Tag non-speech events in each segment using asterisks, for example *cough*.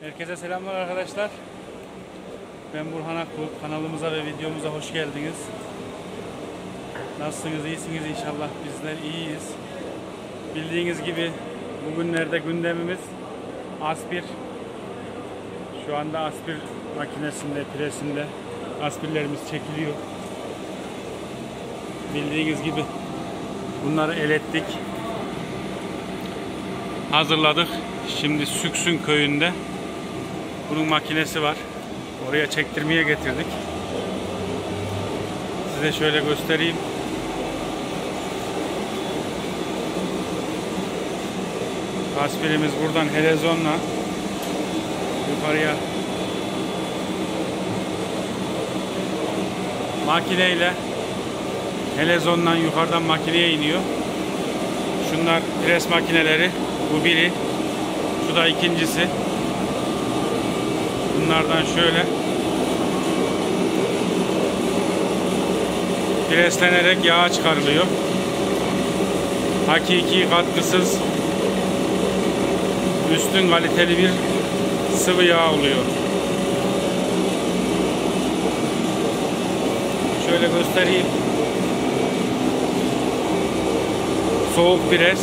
Herkese selamlar arkadaşlar. Ben Burhan Akbulut. Kanalımıza ve videomuza hoş geldiniz. Nasılsınız? İyisiniz inşallah. Bizler iyiyiz. Bildiğiniz gibi bugünlerde gündemimiz aspir. Şu anda aspir makinesinde, presinde aspirlerimiz çekiliyor. Bildiğiniz gibi bunları elettik. Hazırladık. Şimdi Süksün köyünde bunun makinesi var. Oraya çektirmeye getirdik. Size şöyle göstereyim. Aspirimiz buradan helezonla yukarıya makineyle helezondan yukarıdan makineye iniyor. Şunlar pres makineleri. Bu biri. Şu da ikincisi. Bunlardan şöyle preslenerek yağ çıkarılıyor. Hakiki katkısız üstün kaliteli bir sıvı yağ oluyor. Şöyle göstereyim. Soğuk pres.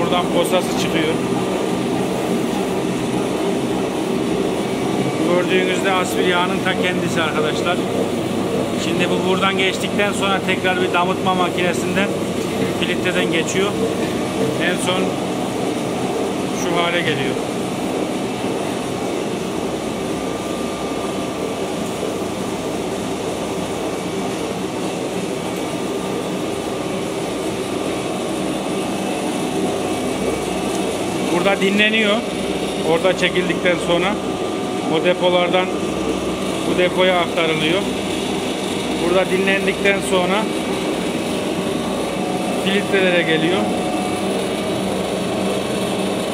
Buradan posası çıkıyor. Gördüğünüzde aspir yağının ta kendisi arkadaşlar. Şimdi bu buradan geçtikten sonra tekrar bir damıtma makinesinden filtreden geçiyor. En son şu hale geliyor. Burada dinleniyor. Orada çekildikten sonra o depolardan bu depoya aktarılıyor. Burada dinlendikten sonra filtrelere geliyor.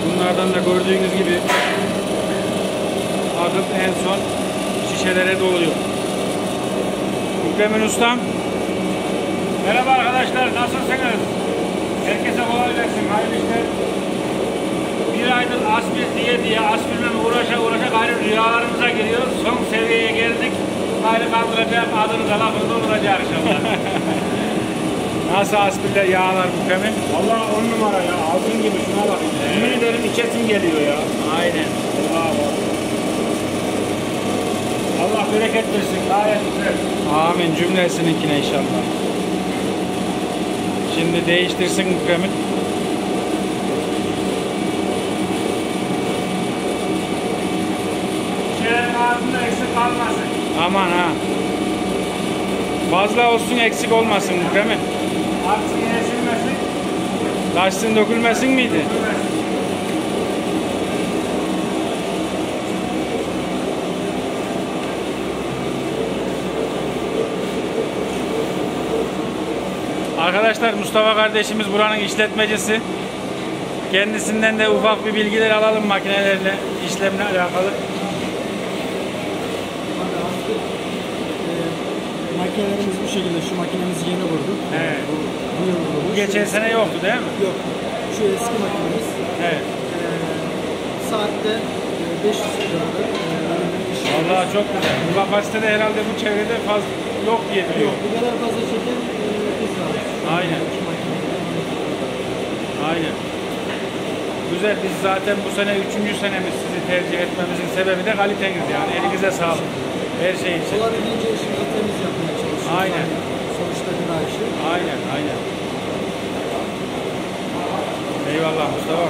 Bunlardan da gördüğünüz gibi akıp en son şişelere doluyor. Mükremin Ustam. Merhaba arkadaşlar, nasılsınız? Herkese kolay gelsin, hayırlı işler. Bir aydır aspir diye diye aspirle uğraşa uğraşa gayrı rüyalarımıza giriyor. Son seviyeye geldik. Gayrı kaldıracak, adınıza lafınıza olacak inşallah. *laughs* Nasıl aspirler yağlar Mükremin? Valla on numara ya, altın gibi şuna bak. Yemin ederim içesim geliyor ya. Aynen. Bravo. Allah bereket versin, gayet güzel. Amin cümlesininkine inşallah. Şimdi değiştirsin Mükremin. Şeylerin kalmasın. Aman ha. Fazla olsun eksik olmasın Mükremin. Aksi yeşilmesin, Taşsın dökülmesin miydi? dökülmesin. Arkadaşlar Mustafa kardeşimiz buranın işletmecisi. Kendisinden de ufak bir bilgiler alalım makinelerle işlemle alakalı. E, makinelerimiz bu şekilde. Şu makinemizi yeni vurduk. He. Bu, bu yıl vurdu. Bu geçen Şu- sene yoktu değil mi? Yok. Şu eski makinemiz. Evet. E, saatte e, 500 kilometre. E, iş Vallahi çok güzel. Bu kapasitede herhalde bu çevrede fazla yok diye Yok. biliyorum. Bu kadar fazla çeken biz. Aynen. Aynen. Güzel. Biz zaten bu sene üçüncü senemiz sizi tercih etmemizin sebebi de kaliteniz yani. Elinize sağlık. Her şey için. Olabildiğince işimizi temiz yapmaya çalışıyoruz. Aynen. Yani sonuçta gıda işi. Aynen, aynen. Eyvallah Mustafa.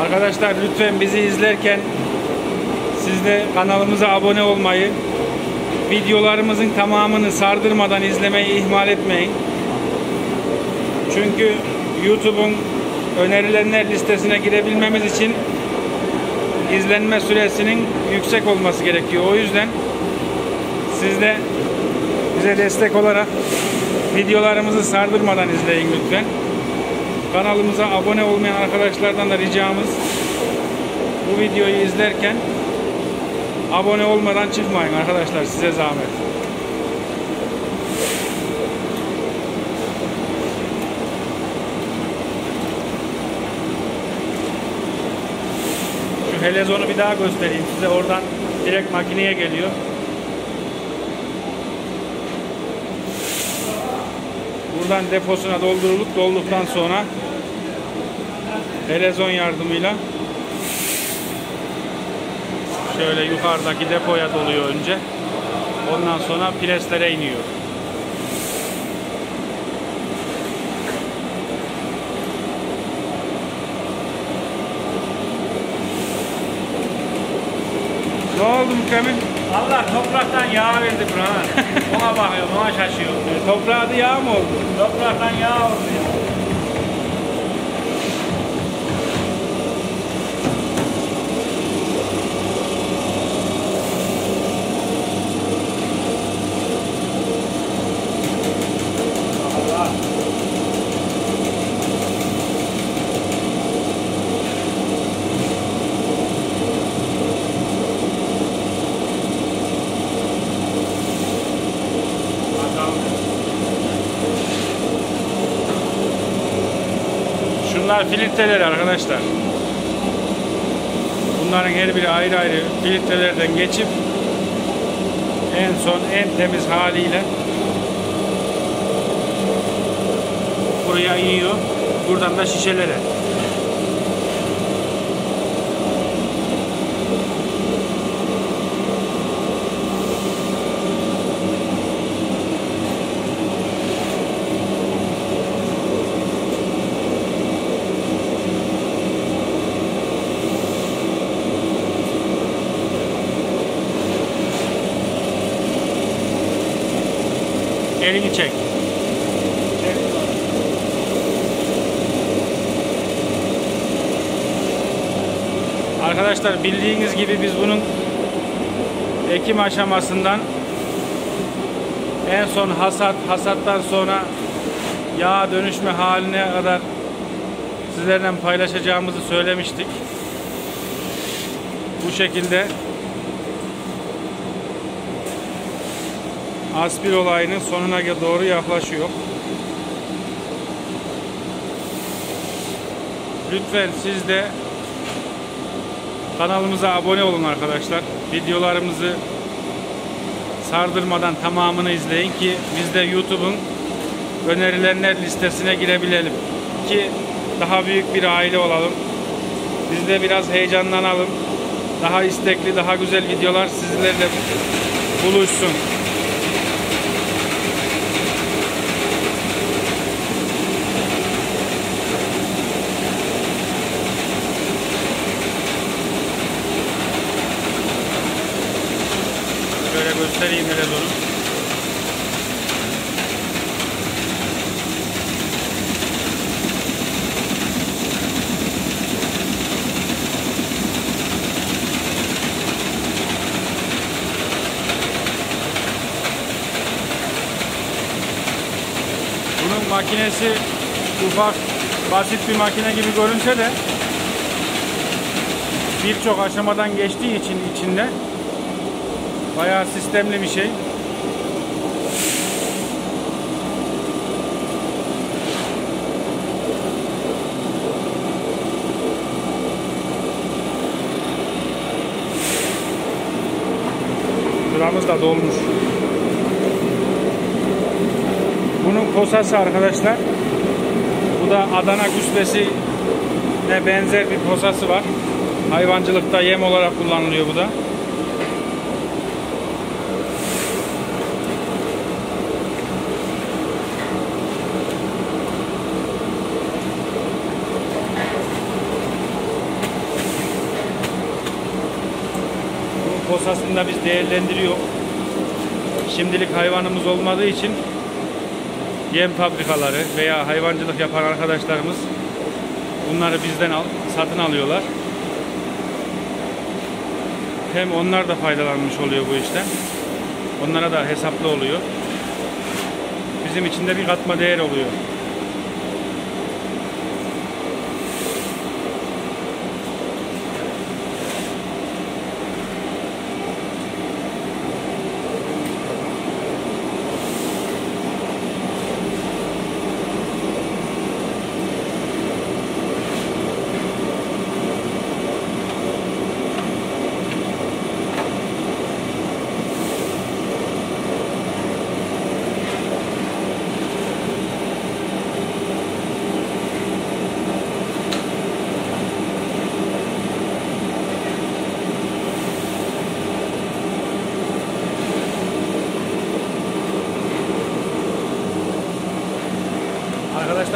Arkadaşlar lütfen bizi izlerken siz de kanalımıza abone olmayı, videolarımızın tamamını sardırmadan izlemeyi ihmal etmeyin. Çünkü YouTube'un önerilenler listesine girebilmemiz için izlenme süresinin yüksek olması gerekiyor. O yüzden siz de bize destek olarak videolarımızı sardırmadan izleyin lütfen. Kanalımıza abone olmayan arkadaşlardan da ricamız bu videoyu izlerken abone olmadan çıkmayın arkadaşlar size zahmet. Helezonu bir daha göstereyim size. Oradan direkt makineye geliyor. Buradan deposuna doldurulup dolduktan sonra helezon yardımıyla şöyle yukarıdaki depoya doluyor önce. Ondan sonra preslere iniyor. Ne oldu Mükemmel? Allah topraktan yağ verdi buna. ona bakıyorum, ona şaşıyorum. Toprağı da yağ mı oldu? Topraktan yağ oldu ya. Şunlar filtreler arkadaşlar. Bunların her biri ayrı ayrı filtrelerden geçip en son en temiz haliyle buraya iniyor. Buradan da şişelere. Elini çek. Arkadaşlar bildiğiniz gibi biz bunun ekim aşamasından en son hasat, hasattan sonra yağ dönüşme haline kadar sizlerle paylaşacağımızı söylemiştik. Bu şekilde aspir olayının sonuna doğru yaklaşıyor. Lütfen siz de kanalımıza abone olun arkadaşlar. Videolarımızı sardırmadan tamamını izleyin ki biz de YouTube'un önerilenler listesine girebilelim. Ki daha büyük bir aile olalım. Biz de biraz heyecanlanalım. Daha istekli, daha güzel videolar sizlerle buluşsun. Göstereyim hele doğru. Bunun makinesi ufak, basit bir makine gibi görünse de birçok aşamadan geçtiği için içinde Bayağı sistemli bir şey. Sıramız da dolmuş. Bunun posası arkadaşlar. Bu da Adana küspesi ne benzer bir posası var. Hayvancılıkta yem olarak kullanılıyor bu da. Bunun posasını da biz değerlendiriyor. Şimdilik hayvanımız olmadığı için yem fabrikaları veya hayvancılık yapan arkadaşlarımız bunları bizden al, satın alıyorlar. Hem onlar da faydalanmış oluyor bu işten. Onlara da hesaplı oluyor. Bizim için de bir katma değer oluyor.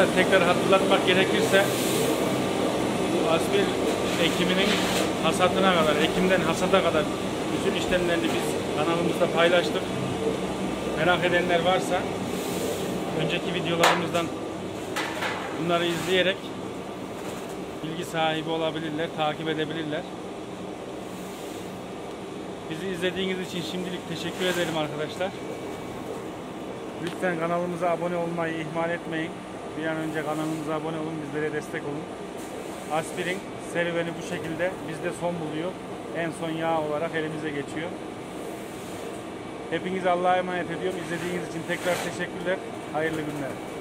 Arkadaşlar tekrar hatırlatmak gerekirse aspir ekiminin hasatına kadar, ekimden hasata kadar bütün işlemlerini biz kanalımızda paylaştık. Merak edenler varsa önceki videolarımızdan bunları izleyerek bilgi sahibi olabilirler, takip edebilirler. Bizi izlediğiniz için şimdilik teşekkür ederim arkadaşlar. Lütfen kanalımıza abone olmayı ihmal etmeyin. Bir an önce kanalımıza abone olun, bizlere destek olun. Aspirin serüveni bu şekilde bizde son buluyor. En son yağ olarak elimize geçiyor. Hepinizi Allah'a emanet ediyorum. İzlediğiniz için tekrar teşekkürler. Hayırlı günler.